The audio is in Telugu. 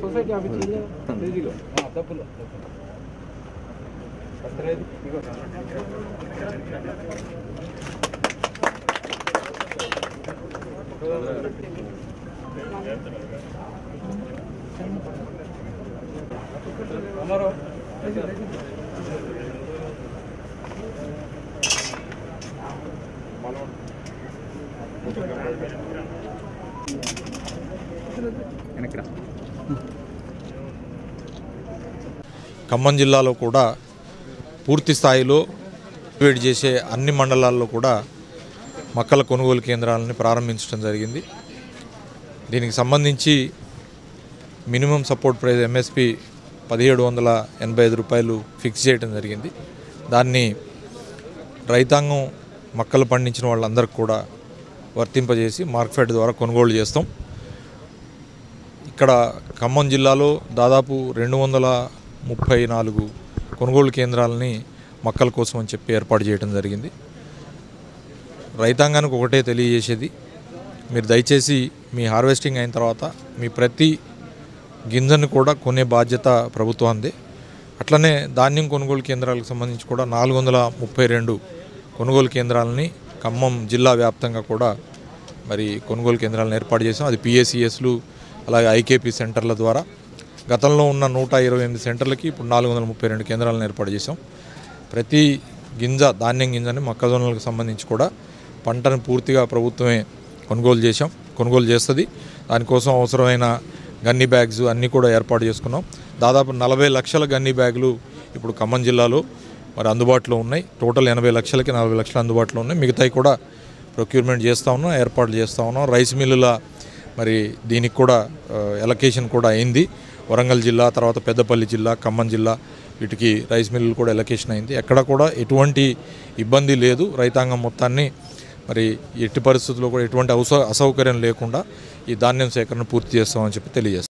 సొసైటీ ఆఫీస్ ఇదిగో డబ్బులు. అమరు ఖమ్మం జిల్లాలో కూడా పూర్తి స్థాయిలో వేడి చేసే అన్ని మండలాల్లో కూడా మక్కల కొనుగోలు కేంద్రాలని ప్రారంభించడం జరిగింది. దీనికి సంబంధించి మినిమం సపోర్ట్ ప్రైస్ ఎంఎస్పి పదిహేడు వందల ఎనభై ఐదు రూపాయలు ఫిక్స్ చేయడం జరిగింది. దాన్ని రైతాంగం మొక్కలు పండించిన వాళ్ళందరికీ కూడా వర్తింపజేసి మార్కెట్ ద్వారా కొనుగోలు చేస్తాం. ఇక్కడ ఖమ్మం జిల్లాలో దాదాపు రెండు వందల ముప్పై నాలుగు కొనుగోలు కేంద్రాలని మొక్కల కోసం అని చెప్పి ఏర్పాటు చేయడం జరిగింది. రైతాంగానికి ఒకటే తెలియజేసేది. మీరు దయచేసి మీ హార్వెస్టింగ్ అయిన తర్వాత మీ ప్రతి గింజను కూడా కొనే బాధ్యత ప్రభుత్వాందే అట్లనే ధాన్యం కొనుగోలు కేంద్రాలకు సంబంధించి కూడా నాలుగు వందల ముప్పై రెండు కొనుగోలు కేంద్రాలని ఖమ్మం జిల్లా వ్యాప్తంగా కూడా మరి కొనుగోలు కేంద్రాలను ఏర్పాటు చేసాం అది పిఎస్సిఎస్లు అలాగే ఐకేపీ సెంటర్ల ద్వారా గతంలో ఉన్న నూట ఇరవై ఎనిమిది సెంటర్లకి ఇప్పుడు నాలుగు వందల ముప్పై రెండు కేంద్రాలను ఏర్పాటు చేసాం ప్రతి గింజ ధాన్యం గింజని మొక్కజొన్నలకు సంబంధించి కూడా పంటను పూర్తిగా ప్రభుత్వమే కొనుగోలు చేశాం కొనుగోలు చేస్తుంది. దానికోసం అవసరమైన గన్ని బ్యాగ్స్ అన్నీ కూడా ఏర్పాటు చేసుకున్నాం. దాదాపు నలభై లక్షల గన్ని బ్యాగులు ఇప్పుడు ఖమ్మం జిల్లాలో మరి అందుబాటులో ఉన్నాయి. టోటల్ ఎనభై లక్షలకి నలభై లక్షలు అందుబాటులో ఉన్నాయి. మిగతాయి కూడా ప్రొక్యూర్మెంట్ చేస్తూ ఉన్నాం ఏర్పాట్లు చేస్తూ ఉన్నాం. రైస్ మిల్లుల మరి దీనికి కూడా ఎలకేషన్ కూడా అయింది. వరంగల్ జిల్లా తర్వాత పెద్దపల్లి జిల్లా ఖమ్మం జిల్లా వీటికి రైస్ మిల్లులు కూడా ఎలకేషన్ అయింది. ఎక్కడ కూడా ఎటువంటి ఇబ్బంది లేదు. రైతాంగం మొత్తాన్ని మరి ఎట్టి పరిస్థితుల్లో కూడా ఎటువంటి అవస అసౌకర్యం లేకుండా ఈ ధాన్యం సేకరణ పూర్తి చేస్తామని చెప్పి తెలియజేస్తాం